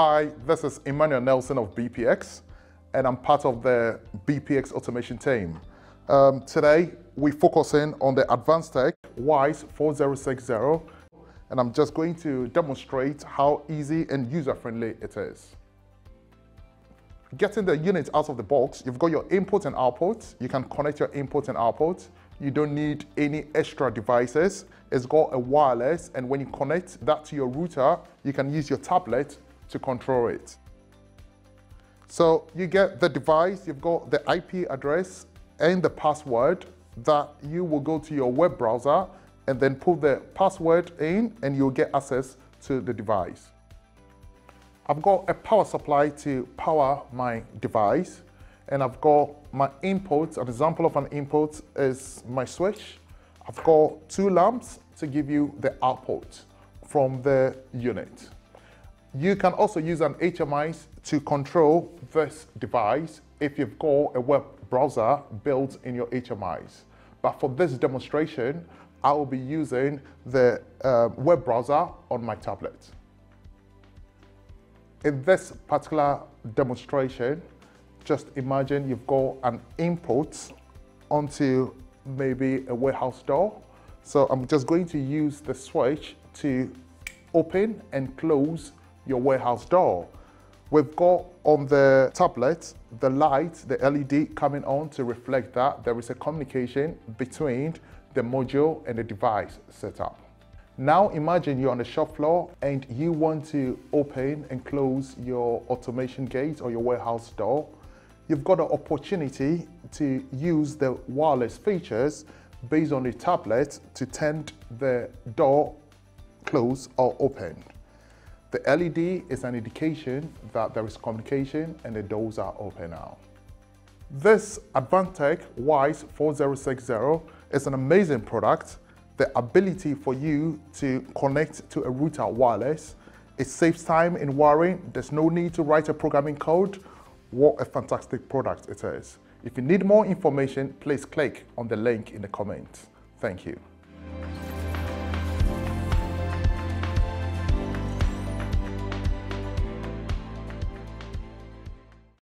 Hi, this is Emmanuel Nelson of BPX, and I'm part of the BPX automation team. Um, today, we're focusing on the Advantech WISE 4060, and I'm just going to demonstrate how easy and user-friendly it is. Getting the unit out of the box, you've got your input and output. You can connect your input and output. You don't need any extra devices. It's got a wireless, and when you connect that to your router, you can use your tablet to control it. So you get the device, you've got the IP address and the password that you will go to your web browser and then put the password in and you'll get access to the device. I've got a power supply to power my device and I've got my input, an example of an input is my switch. I've got two lamps to give you the output from the unit. You can also use an HMI to control this device if you've got a web browser built in your HMIs. But for this demonstration, I will be using the uh, web browser on my tablet. In this particular demonstration, just imagine you've got an input onto maybe a warehouse door. So I'm just going to use the switch to open and close your warehouse door. We've got on the tablet the light, the LED coming on to reflect that there is a communication between the module and the device setup. Now imagine you're on the shop floor and you want to open and close your automation gate or your warehouse door. You've got an opportunity to use the wireless features based on the tablet to turn the door close or open. The LED is an indication that there is communication and the doors are open now. This Advantech WISE 4060 is an amazing product. The ability for you to connect to a router wireless, it saves time in wiring. There's no need to write a programming code. What a fantastic product it is. If you need more information, please click on the link in the comments. Thank you.